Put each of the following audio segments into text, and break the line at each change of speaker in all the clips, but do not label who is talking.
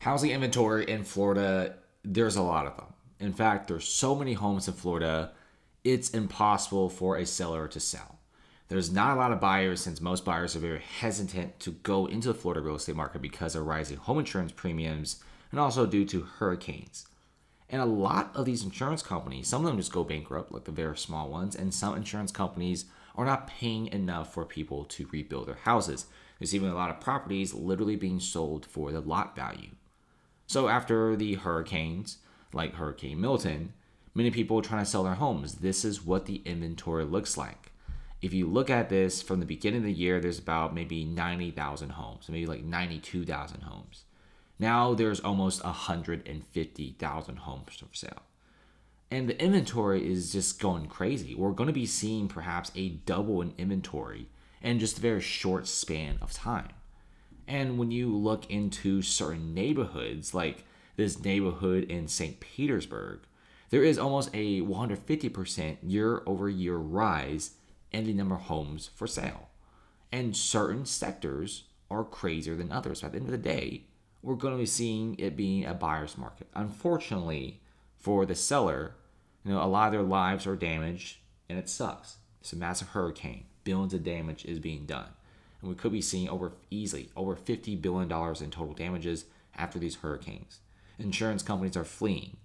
Housing inventory in Florida, there's a lot of them. In fact, there's so many homes in Florida, it's impossible for a seller to sell. There's not a lot of buyers since most buyers are very hesitant to go into the Florida real estate market because of rising home insurance premiums and also due to hurricanes. And a lot of these insurance companies, some of them just go bankrupt, like the very small ones, and some insurance companies are not paying enough for people to rebuild their houses. There's even a lot of properties literally being sold for the lot value. So after the hurricanes, like Hurricane Milton, many people are trying to sell their homes. This is what the inventory looks like. If you look at this from the beginning of the year, there's about maybe 90,000 homes, maybe like 92,000 homes. Now there's almost 150,000 homes for sale. And the inventory is just going crazy. We're going to be seeing perhaps a double in inventory in just a very short span of time. And when you look into certain neighborhoods, like this neighborhood in St. Petersburg, there is almost a 150% year over year rise in the number of homes for sale. And certain sectors are crazier than others. At the end of the day, we're going to be seeing it being a buyer's market. Unfortunately, for the seller, you know, a lot of their lives are damaged and it sucks. It's a massive hurricane. Billions of damage is being done. And we could be seeing over easily over $50 billion in total damages after these hurricanes. Insurance companies are fleeing.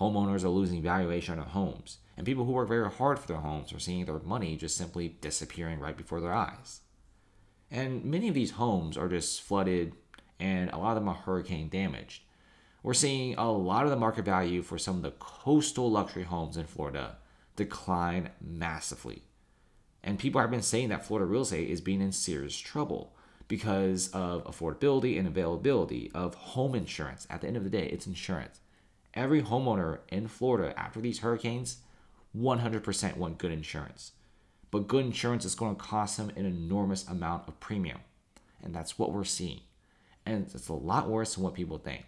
Homeowners are losing valuation on their homes. And people who work very hard for their homes are seeing their money just simply disappearing right before their eyes. And many of these homes are just flooded and a lot of them are hurricane damaged. We're seeing a lot of the market value for some of the coastal luxury homes in Florida decline massively. And people have been saying that Florida real estate is being in serious trouble because of affordability and availability of home insurance. At the end of the day, it's insurance. Every homeowner in Florida after these hurricanes 100% want good insurance. But good insurance is going to cost them an enormous amount of premium. And that's what we're seeing and it's a lot worse than what people think.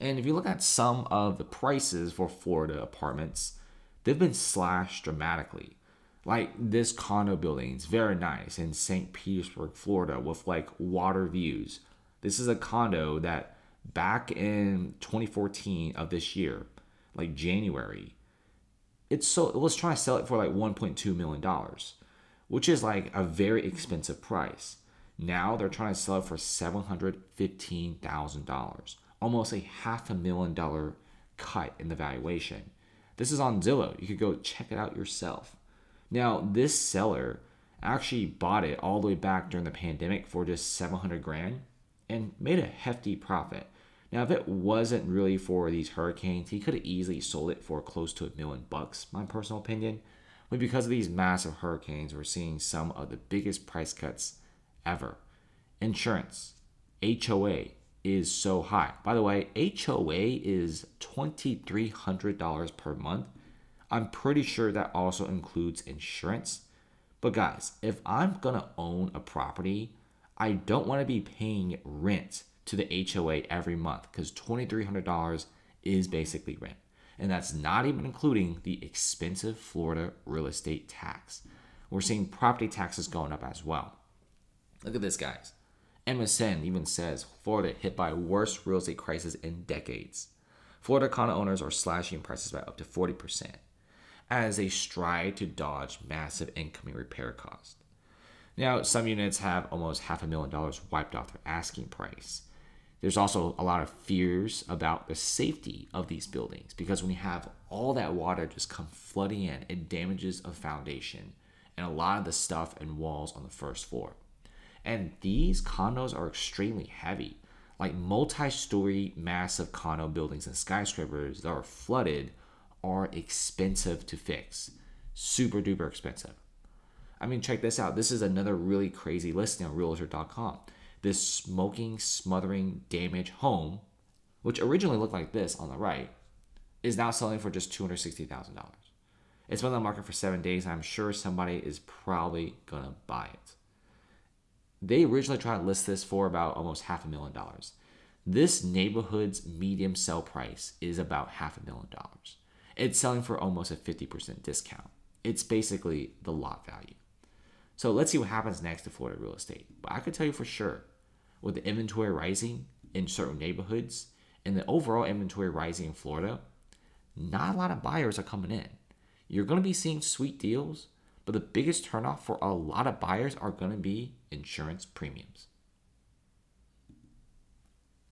And if you look at some of the prices for Florida apartments, they've been slashed dramatically. Like this condo building, it's very nice in St. Petersburg, Florida, with like water views. This is a condo that back in 2014 of this year, like January, it's so it was trying to sell it for like 1.2 million dollars, which is like a very expensive price. Now they're trying to sell it for $715,000, almost a half a million dollar cut in the valuation. This is on Zillow. You could go check it out yourself. Now, this seller actually bought it all the way back during the pandemic for just 700 grand and made a hefty profit. Now, if it wasn't really for these hurricanes, he could have easily sold it for close to a million bucks, my personal opinion. But because of these massive hurricanes, we're seeing some of the biggest price cuts ever. Insurance, HOA is so high. By the way, HOA is $2,300 per month. I'm pretty sure that also includes insurance. But guys, if I'm gonna own a property, I don't wanna be paying rent to the HOA every month because $2,300 is basically rent. And that's not even including the expensive Florida real estate tax. We're seeing property taxes going up as well. Look at this, guys. MSN even says Florida hit by worst real estate crisis in decades. Florida condo owners are slashing prices by up to 40% as they strive to dodge massive incoming repair costs. Now, some units have almost half a million dollars wiped off their asking price. There's also a lot of fears about the safety of these buildings because when you have all that water just come flooding in, it damages a foundation and a lot of the stuff and walls on the first floor. And these condos are extremely heavy. Like multi story, massive condo buildings and skyscrapers that are flooded are expensive to fix. Super duper expensive. I mean, check this out. This is another really crazy listing on realtor.com. This smoking, smothering, damaged home, which originally looked like this on the right, is now selling for just $260,000. It's been on the market for seven days, and I'm sure somebody is probably gonna buy it. They originally tried to list this for about almost half a million dollars. This neighborhood's medium sell price is about half a million dollars. It's selling for almost a 50% discount. It's basically the lot value. So let's see what happens next to Florida real estate. But I could tell you for sure, with the inventory rising, in certain neighborhoods and the overall inventory rising in Florida, not a lot of buyers are coming in. You're going to be seeing sweet deals, but the biggest turnoff for a lot of buyers are going to be insurance premiums.